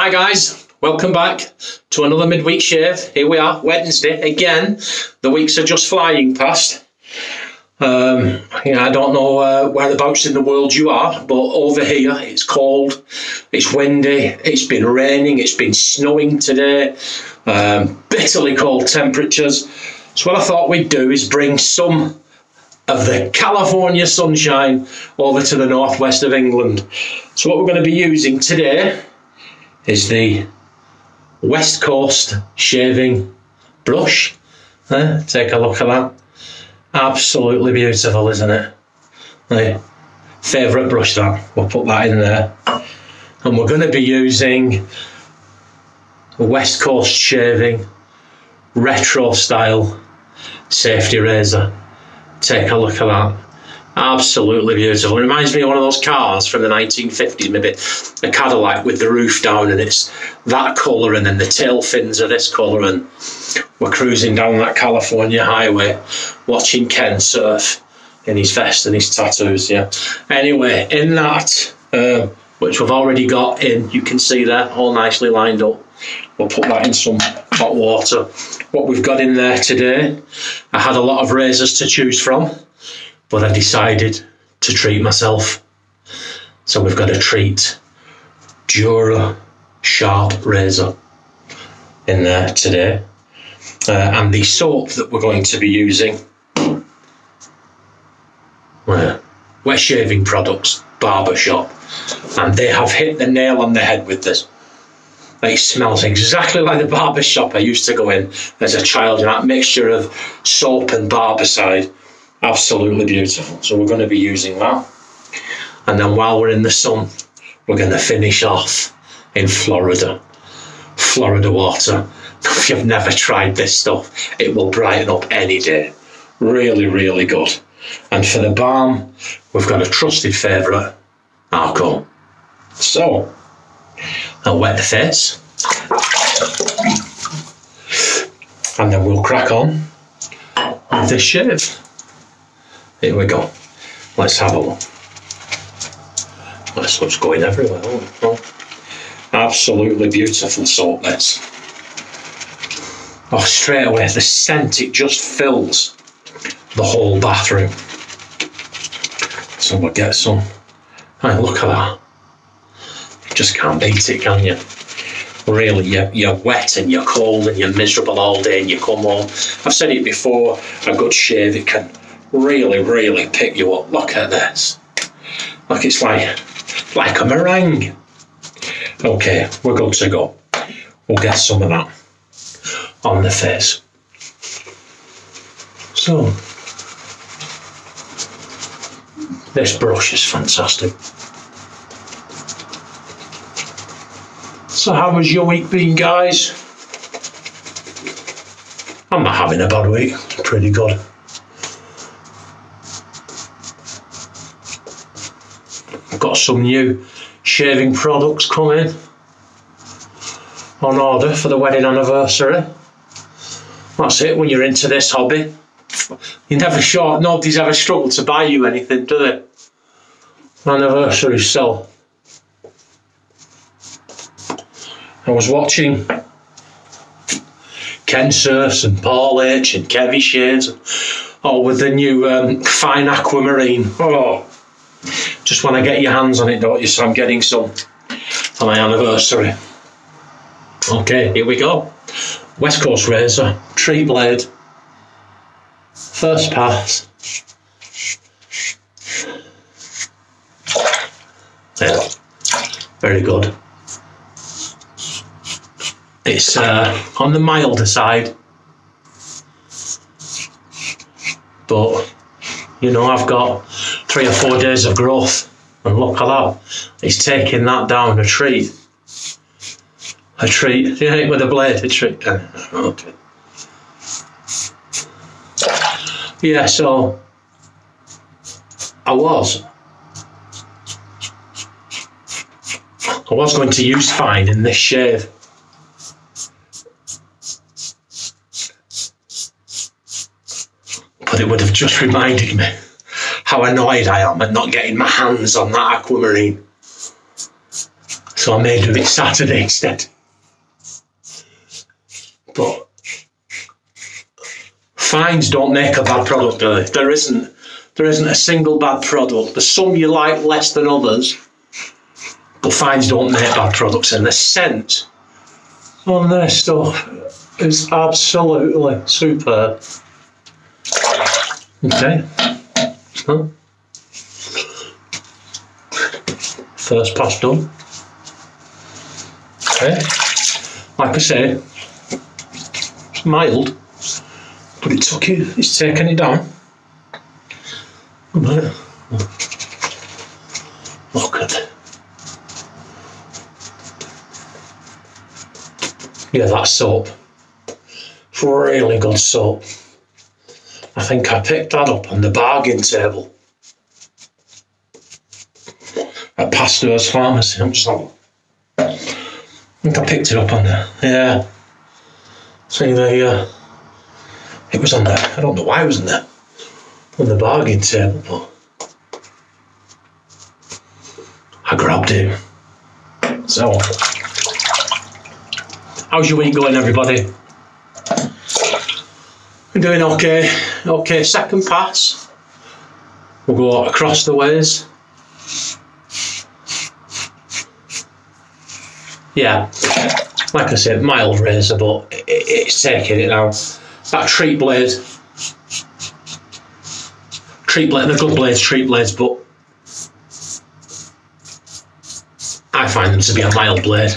Hi guys, welcome back to another midweek shave. Here we are, Wednesday again. The weeks are just flying past. Um, yeah, I don't know uh, whereabouts in the world you are, but over here it's cold, it's windy, it's been raining, it's been snowing today, um, bitterly cold temperatures. So what I thought we'd do is bring some of the California sunshine over to the northwest of England. So what we're going to be using today is the West Coast shaving brush. Uh, take a look at that. Absolutely beautiful, isn't it? My favourite brush that. We'll put that in there. And we're going to be using a West Coast shaving retro style safety razor. Take a look at that. Absolutely beautiful. It reminds me of one of those cars from the 1950s, maybe a Cadillac with the roof down, and it's that colour, and then the tail fins are this colour. And we're cruising down that California highway, watching Ken surf in his vest and his tattoos. Yeah. Anyway, in that, uh, which we've already got in, you can see there, all nicely lined up. We'll put that in some hot water. What we've got in there today, I had a lot of razors to choose from but I decided to treat myself. So we've got a Treet Dura Sharp Razor in there today. Uh, and the soap that we're going to be using, uh, Wet Shaving Products Barbershop. And they have hit the nail on the head with this. It smells exactly like the barber shop I used to go in as a child, in that mixture of soap and barbicide absolutely beautiful. So we're going to be using that. And then while we're in the sun, we're going to finish off in Florida. Florida water. If you've never tried this stuff, it will brighten up any day. Really, really good. And for the balm, we've got a trusted favourite, Arko. So, I'll wet the face. And then we'll crack on with this shave. Here we go. Let's have a look. This looks going everywhere. Oh, oh. absolutely beautiful soap this. Oh, straight away, the scent, it just fills the whole bathroom. So we'll get some. Hey, look at that. You just can't beat it, can you? Really, you're, you're wet and you're cold and you're miserable all day and you come home. I've said it before, a good shave, it can really, really pick you up. Look at this. Like it's like like a meringue. Okay, we're good to go. We'll get some of that on the face. So this brush is fantastic. So how has your week been guys? I'm not having a bad week. Pretty good. Some new shaving products coming on order for the wedding anniversary. That's it, when you're into this hobby. You're never sure, nobody's ever struggled to buy you anything, do they? Anniversary so. I was watching Ken Surfs and Paul H and Kevy Shades, all with the new um, Fine Aquamarine. Oh, just want to get your hands on it, don't you? So I'm getting some for my anniversary. Okay, here we go. West Coast Razor, Treet blade, first pass. Yeah, very good. It's uh, on the milder side, but you know, I've got three or four days of growth. And look at that. He's taking that down a treat. A treat. Yeah, with a blade, a treat. Okay. Yeah, so I was. I was going to use fine in this shave. But it would have just reminded me how annoyed I am at not getting my hands on that aquamarine. So I may do it Saturday instead. But Finds don't make a bad product, do they? There isn't. There isn't a single bad product. There's some you like less than others, but Finds don't make bad products. And the scent on their stuff is absolutely superb. Okay. First pass done. Okay. Like I say, it's mild, but it took it, it's taken it down. Look at it. Yeah, that soap. Really good soap. I think I picked that up on the bargain table at Pasteur's Pharmacy. I'm just like, I think I picked it up on there. Yeah. See, they, uh, it was on there. I don't know why it was on there. On the bargain table, but I grabbed it. So, how's your week going, everybody? I'm doing okay. Okay, second pass. We'll go across the ways. Yeah, like I said, mild razor, but it, it's taking it now. That Treet blade, Treet blade, they're good blades, Treet blades, but I find them to be a mild blade.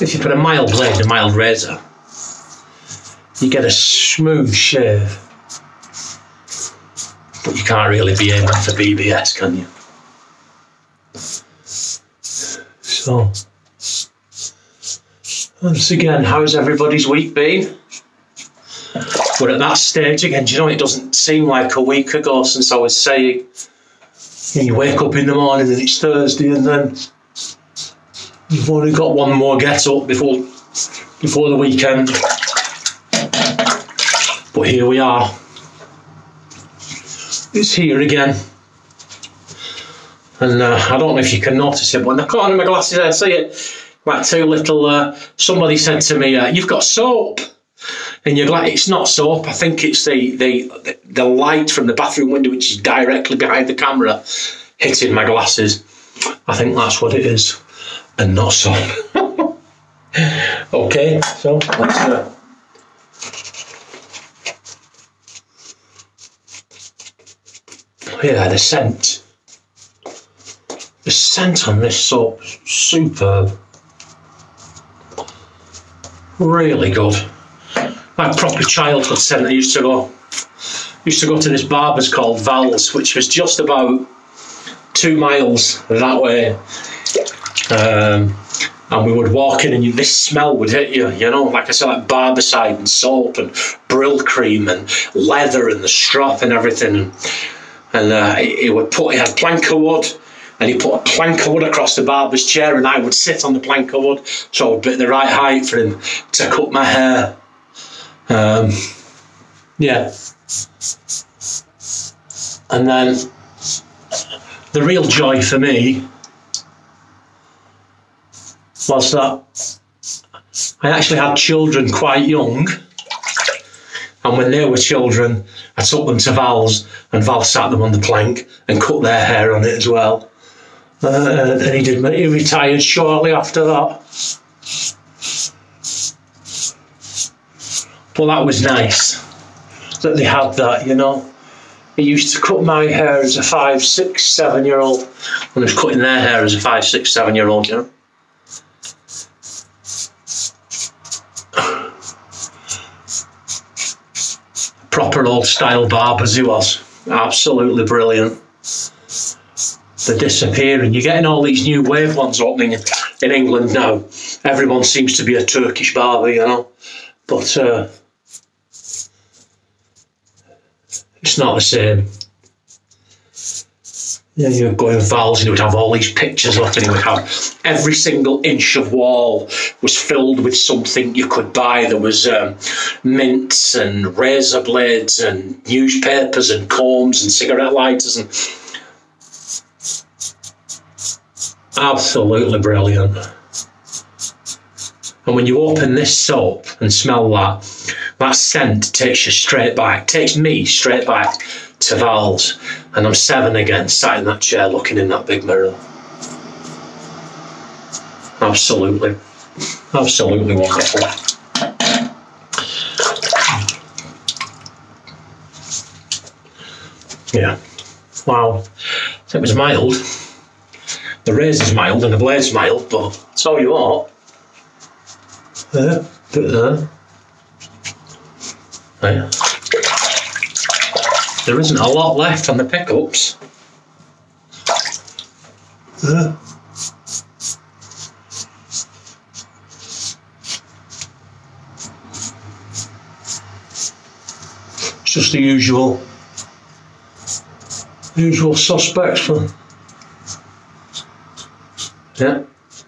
If you put a mild blade in a mild razor, you get a smooth shave. But you can't really be aiming for BBS, can you? So, once again, how's everybody's week been? We're at that stage again. Do you know, it doesn't seem like a week ago since I was saying you, you wake up in the morning and it's Thursday, and then you've only got one more get up before before the weekend. But here we are. It's here again. And uh, I don't know if you can notice it, but in the corner of my glasses I see it. Like two little, uh, somebody said to me, uh, you've got soap. And you're like, it's not soap. I think it's the, the, the light from the bathroom window, which is directly behind the camera, hitting my glasses. I think that's what it is. And not soap. okay, so let's... Uh, yeah, the scent. The scent on this soap superb. Really good. Like proper childhood scent. I used to go used to go to this barber's called Val's, which was just about two miles that way. Um, and we would walk in and you, this smell would hit you, you know, like I said, like barbicide and soap and Brylcreem and leather and the strap and everything. And, uh, he would put, he had plank of wood and he put a plank of wood across the barber's chair and I would sit on the plank of wood so I would be at the right height for him to cut my hair. Um, yeah. And then the real joy for me was that I actually had children quite young. And when they were children, I took them to Val's and Val sat them on the plank and cut their hair on it as well. Uh, and he did. He retired shortly after that. Well, that was nice that they had that, you know. He used to cut my hair as a five, six, seven year old, and he was cutting their hair as a five, six, seven year old, you know. Proper old style was. Absolutely brilliant. They're disappearing. You're getting all these new wave ones opening in England now. Everyone seems to be a Turkish barber, you know. But uh, it's not the same. Yeah, you would go in Val's and you would have all these pictures up and you would have every single inch of wall was filled with something you could buy. There was um, mints and razor blades and newspapers and combs and cigarette lighters and Absolutely brilliant. And when you open this soap and smell that, that scent takes you straight back, takes me straight back to. And I'm seven again, sat in that chair looking in that big mirror. Absolutely. Absolutely wonderful. Yeah. Wow. It was mild. The razor's mild and the blade's mild, but so you are. There, put it there. There. There isn't a lot left on the pickups. It's just the usual usual suspects for yeah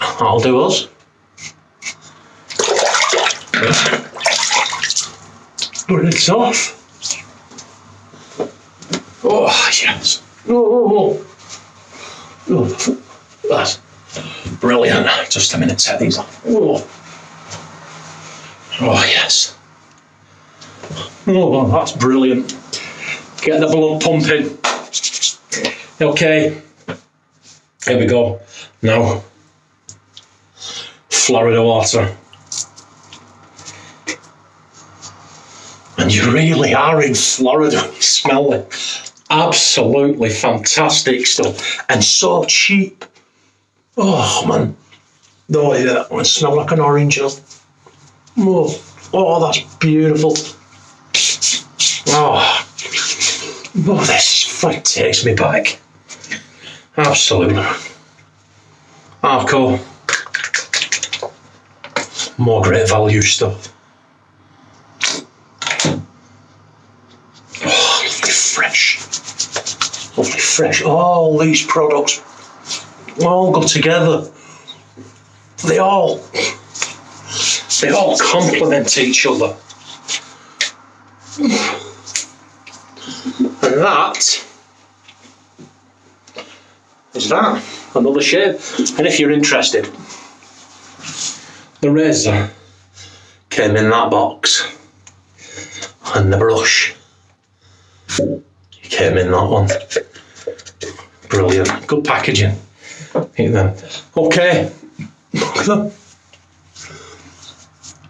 I'll do us. But it's off oh yes oh, oh, oh. that's brilliant just a minute set these off oh, oh yes oh that's brilliant get the blood pumping Okay, here we go. Now, Florida water. And you really are in Florida. You smell it. Absolutely fantastic stuff. And so cheap. Oh, man. Oh, yeah, that one smell like an orange. Oh, oh that's beautiful. Oh, oh this takes me back. Absolutely. Ah. More great value stuff. Oh, lovely fresh. Lovely fresh. All these products all go together. They all they all complement each other. And that is that another shave. And if you're interested, the razor came in that box, and the brush came in that one. Brilliant, good packaging. Eat them. Okay.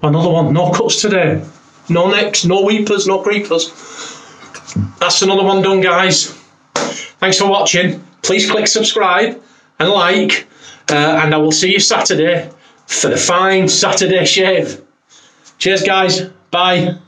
Another one. No cuts today. No nicks, no weepers, no creepers. That's another one done, guys. Thanks for watching please click subscribe and like, uh, and I will see you Saturday for the fine Saturday shave. Cheers, guys. Bye.